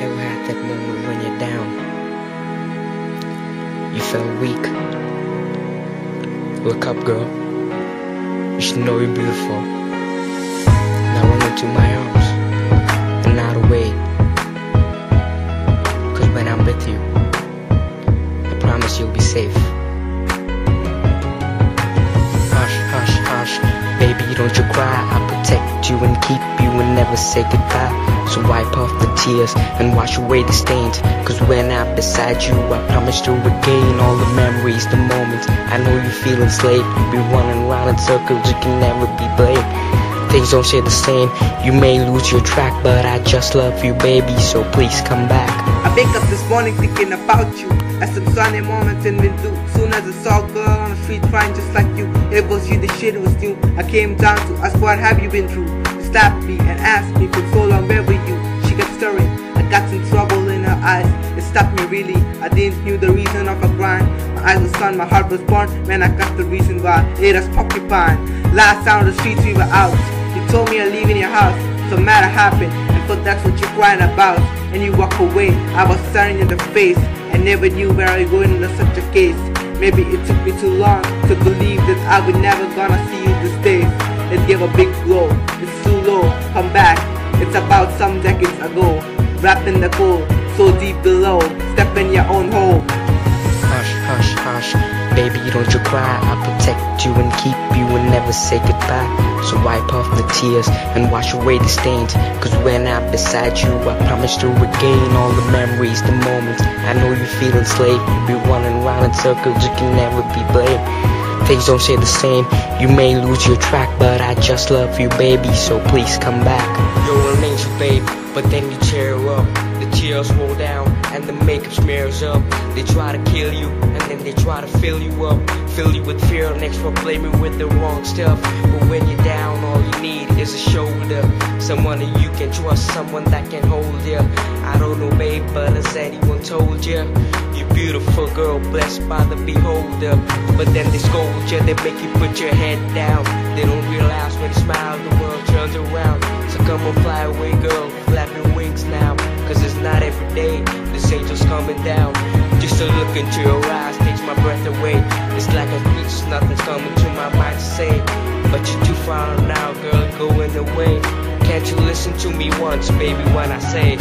Ever had that moment when you're down? You felt weak. Look up, girl. You should know you're beautiful. Now run into my arms and not away. Cause when I'm with you, I promise you'll be safe. Hush, hush, hush, baby, don't you cry. I'll protect you and keep you and never say goodbye. So wipe off the tears and wash away the stains. Cause when I'm beside you, I promise to regain all the memories, the moments. I know you feel enslaved. You be running around in circles, you can never be blamed. Things don't stay the same. You may lose your track, but I just love you, baby. So please come back. I wake up this morning thinking about you. At some sunny moments in window. Soon as I saw a girl on the street crying just like you, it was you, the shit was new. I came down to ask what have you been through. She slapped me and asked me for so long where were you. She kept stirring. I got some trouble in her eyes. It stopped me really. I didn't knew the reason of her crying. My eyes were sun, my heart was born. Man, I got the reason why. It was porcupine. Last time on the streets we were out. You told me you're leaving your house. Some matter happened, and thought that's what you're crying about. And you walk away. I was staring in the face. I never knew where I was going in such a case. Maybe it took me too long to believe that I would never gonna see you these days. It gave a big blow. It's too low. Come back. It's about some decades ago. Wrapped in the cold, so deep below. Step in your own hole. Hush, hush, hush, baby, don't you cry. I'll protect you and keep you and never say goodbye. So wipe off the tears and wash away the stains. Cause when I'm beside you, I promise to regain all the memories, the moments. I know you feel enslaved, you be running round in circles, you can never be blamed. Things don't stay the same, you may lose your track, but I just love you, baby, so please come back. You're an angel, babe, but then you tear up. The tears roll down and the makeup smears up. They try to kill you and then they try to fill you up. Fill you with fear next for blaming with the wrong stuff. But when you're down, all you need is a shoulder. Someone that you can trust, someone that can hold you. I don't know, babe, but has anyone told you? You're beautiful, girl, blessed by the beholder. But then they scold you, they make you put your head down. They don't realize when you smile, the world turns around. So come on, fly away, girl, flap your wings now. Cause it's not every day this angel's coming down. Just to look into your eyes takes my breath away. It's like a speech, nothing's coming to my mind to say. But you're too far now, girl, going away. Can't you listen to me once, baby, when I say,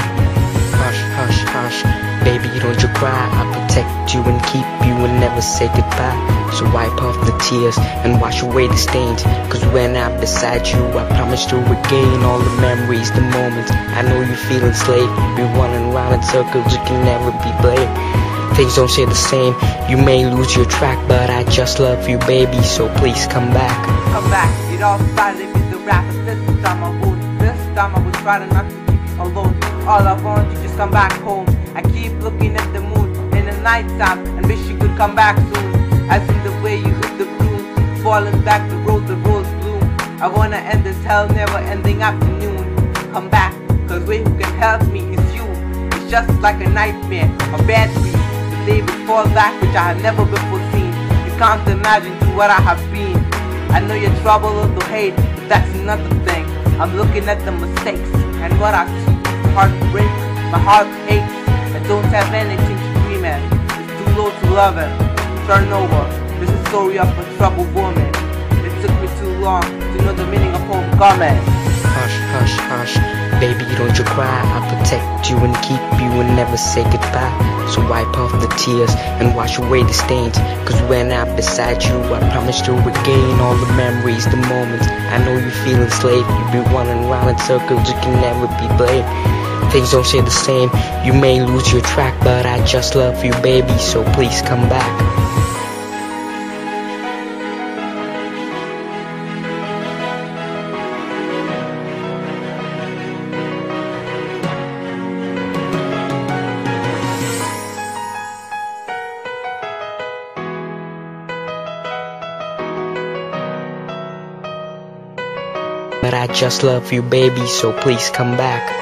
Hush, hush, hush, baby, don't you cry. I'll protect you and keep you and never say goodbye. So wipe off the tears and wash away the stains. Cause when I'm beside you, I promise to regain all the memories, the moments. I know you feel enslaved, you be running around in circles, you can never be blamed. Things don't stay the same, you may lose your track, but I just love you, baby, so please come back. Come back. It all started with the rappers. This time I won't. This time I will try to not to keep you alone. All I want you just come back home. I keep looking at the moon in the nighttime and wish you could come back soon. I see the way you hit the broom, falling back the road, the rose bloom. I wanna end this hell never ending afternoon. Come back, cause way who can help me is you. It's just like a nightmare, a bad dream. The day fall back which I have never before seen. You can't imagine to what I have been. I know you're trouble or to hate, but that's another thing. I'm looking at the mistakes and what I see. Heartbreak, my heart aches. I don't have anything to dream at. It's too low to love it. Turn over. This is story of a troubled woman. It took me too long to know the meaning of homecoming. Hush, hush, hush, baby, don't you cry. I'll protect you and keep you and never say goodbye. So wipe off the tears and wash away the stains. Cause when I'm beside you, I promise to regain all the memories, the moments. I know you feel enslaved, you be running around in circles, you can never be blamed. Things don't stay the same, you may lose your track, but I just love you, baby, so please come back. But I just love you, baby, so please come back.